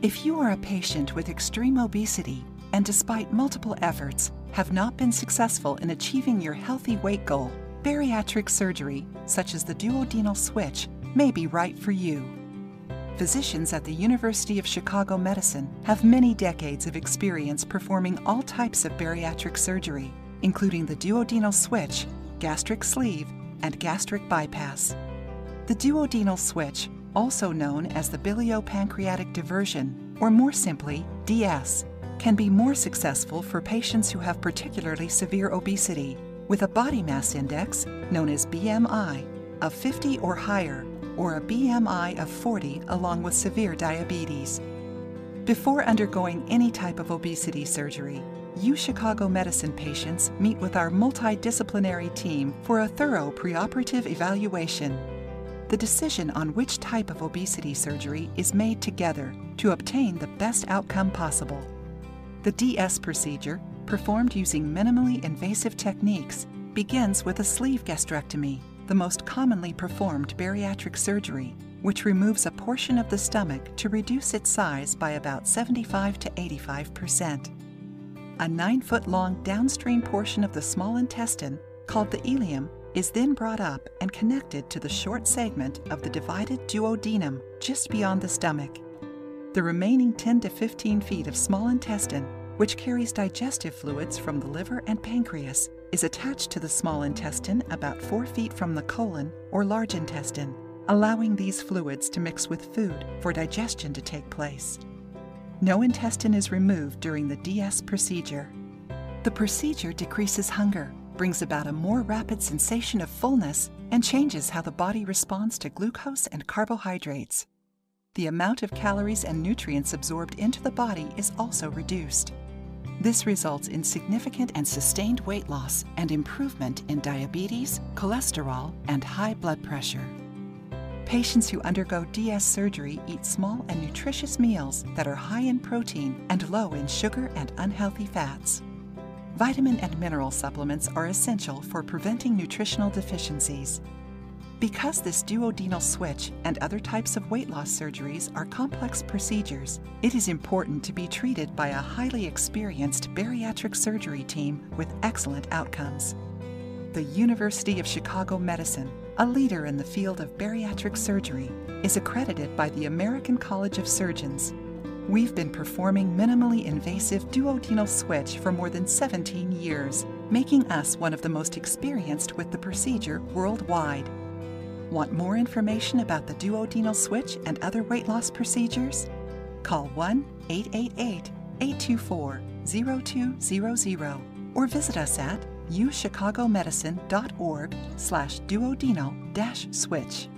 If you are a patient with extreme obesity and despite multiple efforts have not been successful in achieving your healthy weight goal, bariatric surgery, such as the duodenal switch, may be right for you. Physicians at the University of Chicago Medicine have many decades of experience performing all types of bariatric surgery, including the duodenal switch, gastric sleeve, and gastric bypass. The duodenal switch, also known as the biliopancreatic diversion, or more simply, DS, can be more successful for patients who have particularly severe obesity with a body mass index, known as BMI, of 50 or higher, or a BMI of 40 along with severe diabetes. Before undergoing any type of obesity surgery, U Chicago Medicine patients meet with our multidisciplinary team for a thorough preoperative evaluation. The decision on which type of obesity surgery is made together to obtain the best outcome possible. The DS procedure, performed using minimally invasive techniques, begins with a sleeve gastrectomy, the most commonly performed bariatric surgery, which removes a portion of the stomach to reduce its size by about 75 to 85 percent. A 9 foot long downstream portion of the small intestine, called the ileum, is then brought up and connected to the short segment of the divided duodenum just beyond the stomach. The remaining 10 to 15 feet of small intestine, which carries digestive fluids from the liver and pancreas, is attached to the small intestine about 4 feet from the colon or large intestine, allowing these fluids to mix with food for digestion to take place. No intestine is removed during the DS procedure. The procedure decreases hunger, brings about a more rapid sensation of fullness, and changes how the body responds to glucose and carbohydrates. The amount of calories and nutrients absorbed into the body is also reduced. This results in significant and sustained weight loss and improvement in diabetes, cholesterol, and high blood pressure. Patients who undergo DS surgery eat small and nutritious meals that are high in protein and low in sugar and unhealthy fats. Vitamin and mineral supplements are essential for preventing nutritional deficiencies. Because this duodenal switch and other types of weight loss surgeries are complex procedures, it is important to be treated by a highly experienced bariatric surgery team with excellent outcomes. The University of Chicago Medicine, a leader in the field of bariatric surgery, is accredited by the American College of Surgeons. We've been performing minimally invasive duodenal switch for more than 17 years, making us one of the most experienced with the procedure worldwide. Want more information about the duodenal switch and other weight loss procedures? Call 1 888 824 0200 or visit us at uchicagomedicine.org slash duodenal switch.